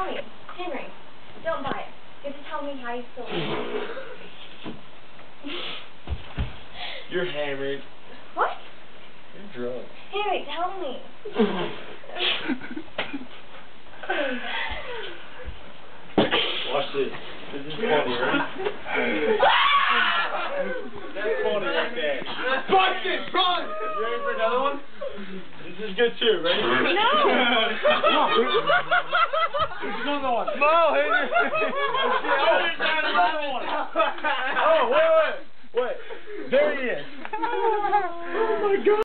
tell me. Henry, don't buy it. You have to tell me how you feel. You're hammered. what? You're drunk. Henry, tell me. Watch this. This is funny, right? That's funny right there. Bust it, run! You ready for another one? This is good too. Ready? No. Another one. No, Henry. Oh, there's another one. Oh, wait, wait. Wait. There he is.